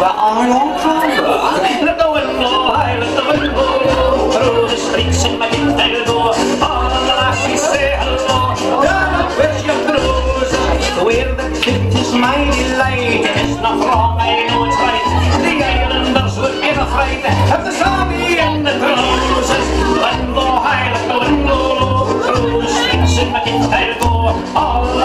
Where are your Let the wind blow high, let the wind blow low. Through the streets in my I'll. All the lassies say hello. Donna, where's your clothes? Where the kit is mighty light. It's not wrong, I know it's right. The islanders would be afraid of the zombie and the closes. Wind blow high, let the wind blow low. Through the streets in my I'll. All the